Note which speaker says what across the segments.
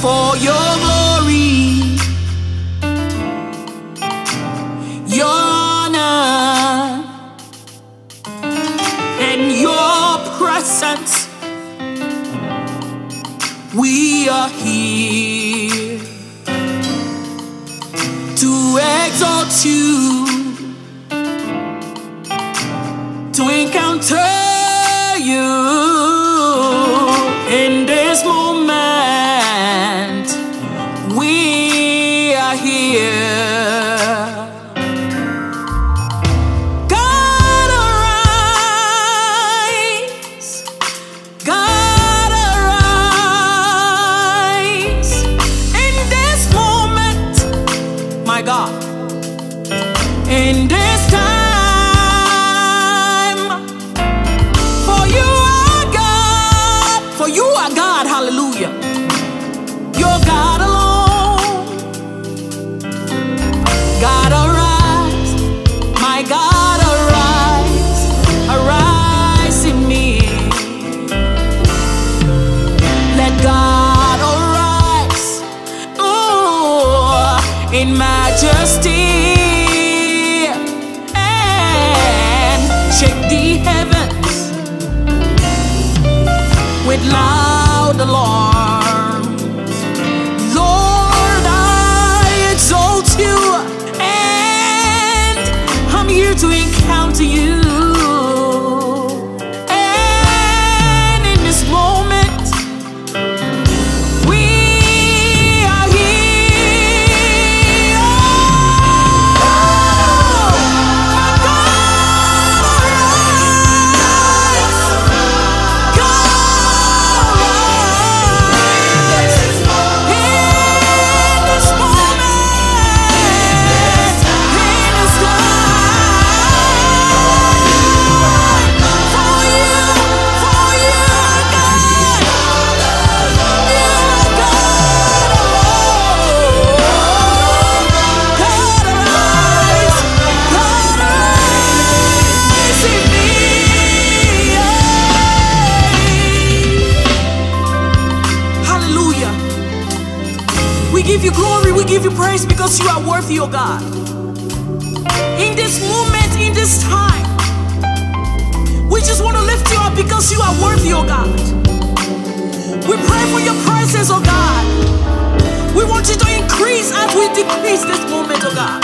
Speaker 1: for your glory, your honor, and your presence. We are here to exalt you, to encounter you. We are here. In majesty and shake the heavens with loud alarms. Give you praise because you are worthy, oh God. In this moment, in this time, we just want to lift you up because you are worthy, oh God. We pray for your presence, oh God. We want you to increase as we decrease this moment, oh God.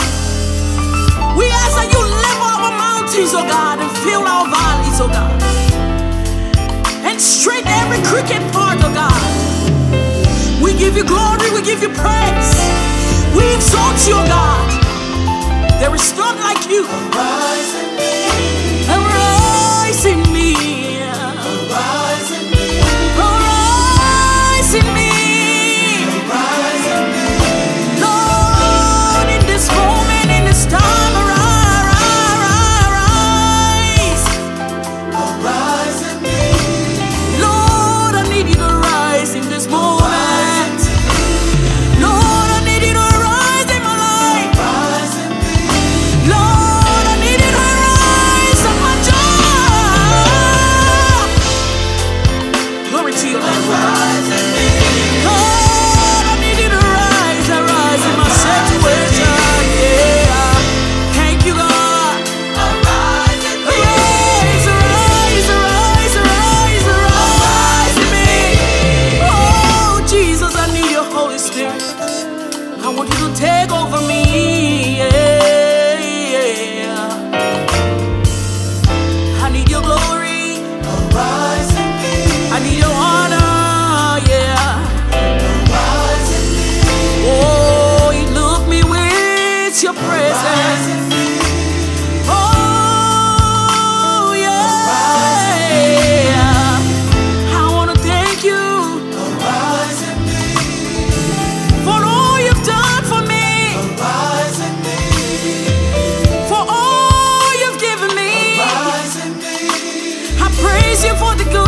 Speaker 1: We ask that you level our mountains, oh God, and fill our valleys, oh God. And straighten every crooked part, oh God. We give you glory, we give you praise. We exalt you, God. There is none like you. The good